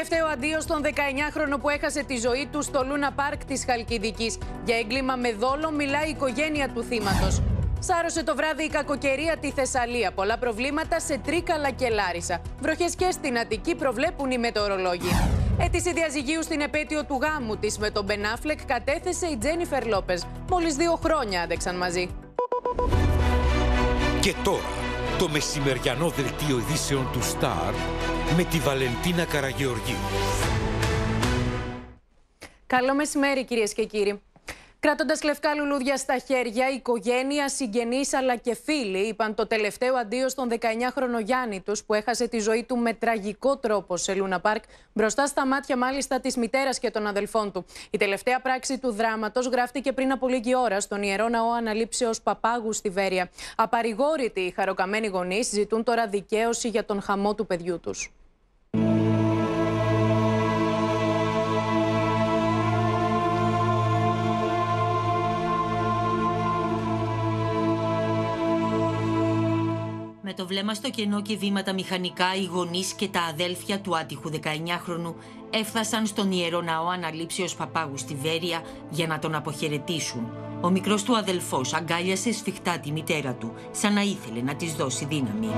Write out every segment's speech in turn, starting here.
τελευταίο αντίο στον 19χρονο που έχασε τη ζωή του στο Λούνα Πάρκ της Χαλκιδικής. Για έγκλημα με δόλο μιλάει η οικογένεια του θύματος. Σάρωσε το βράδυ η κακοκαιρία τη Θεσσαλία. Πολλά προβλήματα σε Τρίκαλα και Λάρισα. Βροχές και στην Αττική προβλέπουν οι μετεωρολόγοι. Αίτηση διαζυγίου στην επέτειο του γάμου της με τον Μπενάφλεκ κατέθεσε η Τζένιφερ Λόπες. Μόλις δύο χρόνια άντεξαν μαζί. Και τώρα, το μεσημεριανό δελτίο ειδήσεων του Star με τη Βαλεντίνα Καραγεωργίου. Καλό μεσημέρι κυρίες και κύριοι. Κρατώντας λευκά λουλούδια στα χέρια, οικογένεια, συγγενείς αλλά και φίλοι είπαν το τελευταίο αντίο στον 19χρονο Γιάννη τους που έχασε τη ζωή του με τραγικό τρόπο σε Λούνα Πάρκ, μπροστά στα μάτια μάλιστα της μητέρας και των αδελφών του. Η τελευταία πράξη του δράματος γράφτηκε πριν από λίγη ώρα στον ιερό ναό Αναλήψεως Παπάγου στη Βέρεια. Απαρηγόρητοι οι χαροκαμένοι γονείς ζητούν τώρα δικαίωση για τον χαμό του παιδιού τους. Με το βλέμμα στο κενό και βήματα μηχανικά, οι γονείς και τα αδέλφια του άτυχου 19χρονου έφτασαν στον ιερό ναό Αναλήψεως Παπάγου στη Βέρεια για να τον αποχαιρετήσουν. Ο μικρός του αδελφός αγκάλιασε σφιχτά τη μητέρα του, σαν να ήθελε να της δώσει δύναμη.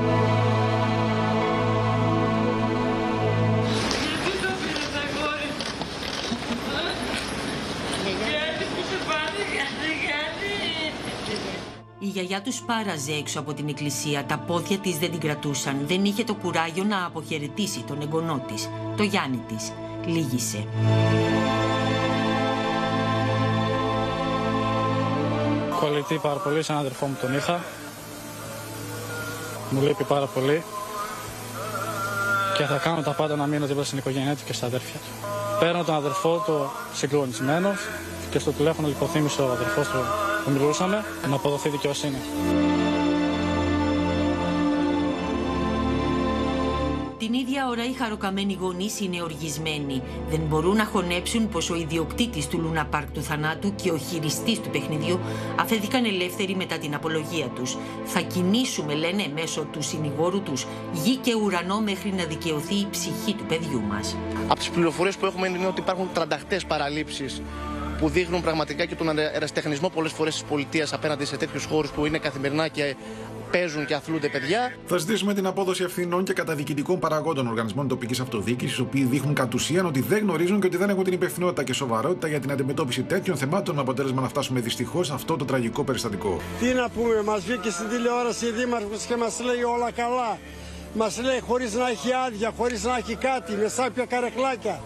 Γιαγιά τους σπάραζε έξω από την εκκλησία. Τα πόδια της δεν την κρατούσαν. Δεν είχε το κουράγιο να αποχαιρετήσει τον εγγονό της, το Γιάννη της. Λίγησε. Κολλητή πάρα πολύ, σαν αδερφό μου τον είχα. Μου λείπει πάρα πολύ. Και θα κάνω τα πάντα να μείνω δίπλα στην οικογένειά του και στα αδέρφια του. Παίρνω τον αδερφό του συγκλονισμένος και στο τηλέφωνο λιποθύμησε ο αδερφός του που μιλούσαμε να αποδοθεί δικαιοσύνη. Την ίδια ώρα οι χαροκαμένοι γονείς είναι οργισμένοι. Δεν μπορούν να χωνέψουν πως ο ιδιοκτήτης του Λούνα Πάρκ του θανάτου και ο χειριστής του παιχνιδιού αφέθηκαν ελεύθεροι μετά την απολογία τους. Θα κινήσουμε, λένε, μέσω του συνηγόρου τους γη και ουρανό μέχρι να δικαιωθεί η ψυχή του παιδιού μας. Από τις πληροφορίες που έχουμε είναι ότι υπάρχουν τρανταχτέ παραλήψεις που δείχνουν πραγματικά και τον ερασιτεχνισμό πολλές φορές της πολιτείας απέναντι σε τέτοιους χώρους που είναι καθημερινά και παίζουν και αθλούνται παιδιά. Θα ζητήσουμε την απόδοση ευθυνών και καταδικητικών παραγόντων οργανισμών τοπικής αυτοδιοίκησης, οι οποίοι δείχνουν κατ' ουσίαν ότι δεν γνωρίζουν και ότι δεν έχουν την υπευθυνότητα και σοβαρότητα για την αντιμετώπιση τέτοιων θεμάτων, με αποτέλεσμα να φτάσουμε δυστυχώς αυτό το τραγικό περιστατικό. Τι να πούμε, μας βγήκε στην τηλεόραση η Δήμαρχος και μας λέει όλα καλά. Μας λέει χωρίς να έχει άδεια, χωρίς να έχει κάτι, με σάπια καρεκλάκια,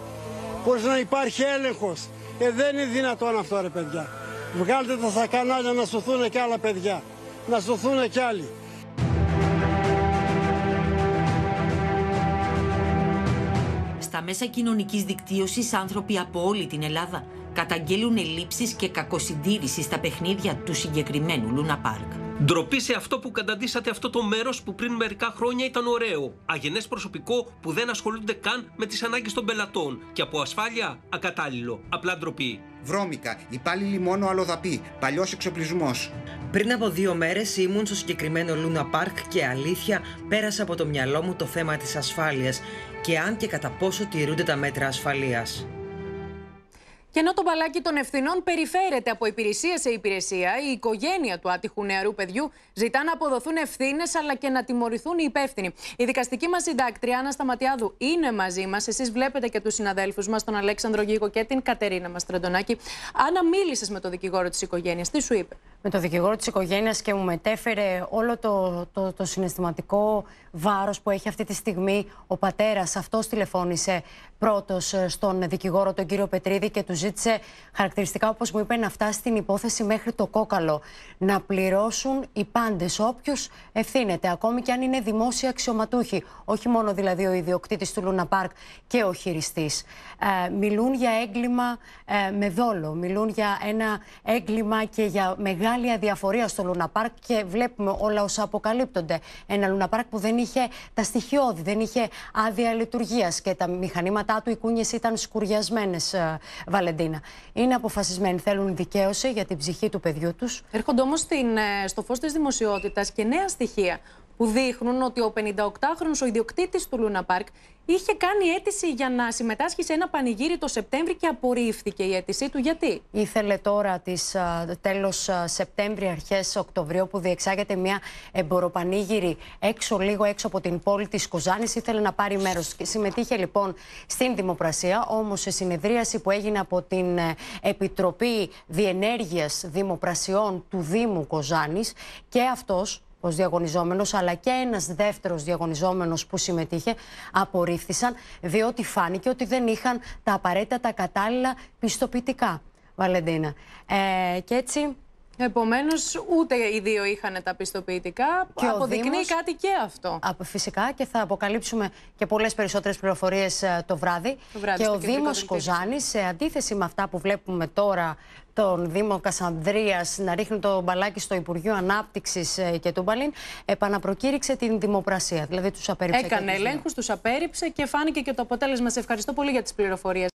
χωρίς να υπάρχει έλεγχος. Ε, δεν είναι δυνατόν αυτό ρε παιδιά. Βγάλτε τα στα κανάλια να σωθούν και άλλα παιδιά. Να σωθούν και άλλοι. Στα μέσα κοινωνικής δικτύωσης άνθρωποι από όλη την Ελλάδα καταγγέλουν ελλείψεις και κακοσυντήρηση στα παιχνίδια του συγκεκριμένου Λούνα Πάρκ. Ντροπή σε αυτό που καταντήσατε αυτό το μέρος που πριν μερικά χρόνια ήταν ωραίο. Αγενές προσωπικό που δεν ασχολούνται καν με τις ανάγκες των πελατών. Και από ασφάλεια ακατάλληλο. Απλά ντροπή. Βρώμικα, υπάλληλοι μόνο αλλοδαπή, παλιός εξοπλισμός. Πριν από δύο μέρες ήμουν στο συγκεκριμένο Λούνα Πάρκ και αλήθεια πέρασε από το μυαλό μου το θέμα της ασφάλειας και αν και κατά πόσο τηρούνται τα μέτρα ασφαλείας. Και ενώ το μπαλάκι των ευθυνών περιφέρεται από υπηρεσία σε υπηρεσία, η οικογένεια του άτυχου νεαρού παιδιού ζητά να αποδοθούν ευθύνες αλλά και να τιμωρηθούν οι υπεύθυνοι. Η δικαστική μας συντάκτρια, Άννα Σταματιάδου, είναι μαζί μας. Εσείς βλέπετε και τους συναδέλφους μας, τον Αλέξανδρο Γίγο και την Κατερίνα Μαστρεντονάκη. Άννα, μίλησες με τον δικηγόρο της οικογένειας. Τι σου είπε; Με τον δικηγόρο της οικογένειας και μου μετέφερε όλο το, το, το συναισθηματικό βάρος που έχει αυτή τη στιγμή ο πατέρας. Αυτός τηλεφώνησε πρώτος στον δικηγόρο, τον κύριο Πετρίδη, και του ζήτησε χαρακτηριστικά, όπως μου είπε, να φτάσει την υπόθεση μέχρι το κόκαλο. Να πληρώσουν οι πάντες, όποιο ευθύνεται, ακόμη και αν είναι δημόσια αξιωματούχοι. Όχι μόνο δηλαδή ο ιδιοκτήτης του Λούνα Πάρκ και ο χειριστής. μιλούν για έγκλημα με δόλο. Μιλούν για ένα έγκλημα και για μεγάλη μεγάλη αδιαφορία στο Λούνα Πάρκ και βλέπουμε όλα όσα αποκαλύπτονται. Ένα Λούνα Πάρκ που δεν είχε τα στοιχειώδη, δεν είχε άδεια λειτουργίας και τα μηχανήματά του, οι κούνιες ήταν σκουριασμένες, Βαλεντίνα. Είναι αποφασισμένοι, θέλουν δικαίωση για την ψυχή του παιδιού τους. Έρχονται όμως στο φως της δημοσιότητας και νέα στοιχεία που δείχνουν ότι ο 58χρονος ο ιδιοκτήτης του Λούνα Πάρκ είχε κάνει αίτηση για να συμμετάσχει σε ένα πανηγύρι το Σεπτέμβρη και απορρίφθηκε η αίτησή του. Γιατί; Ήθελε τώρα τις τέλος Σεπτέμβρη, αρχές Οκτωβρίου που διεξάγεται μια εμποροπανήγυρη έξω λίγο έξω από την πόλη της Κοζάνης. Ήθελε να πάρει μέρος. Συμμετείχε λοιπόν στην δημοπρασία, όμως σε συνεδρίαση που έγινε από την ε, Επιτροπή Διενέργειας Δημοπρασιών του Δήμου Κοζάνης και αυτός ως διαγωνιζόμενος αλλά και ένας δεύτερος διαγωνιζόμενος που συμμετείχε απορρίφθησαν διότι φάνηκε ότι δεν είχαν τα απαραίτητα τα κατάλληλα πιστοποιητικά. Βαλεντίνα. Ε, και έτσι Επομένως, ούτε οι δύο είχαν τα πιστοποιητικά. Και Αποδεικνύει κάτι και αυτό. Φυσικά και θα αποκαλύψουμε και πολλές περισσότερες πληροφορίες ε, το βράδυ. και ο Δήμος Κοζάνης, σε αντίθεση με αυτά που βλέπουμε τώρα τον Δήμο Κασανδρίας να ρίχνει το μπαλάκι στο Υπουργείο Ανάπτυξης ε, και του Μπαλίν, επαναπροκήρυξε την δημοπρασία. Δηλαδή τους απέρριψε. Έκανε ελέγχους, τους απέρριψε και φάνηκε και το αποτέλεσμα. Σε ευχαριστώ πολύ για τις πληροφορίες.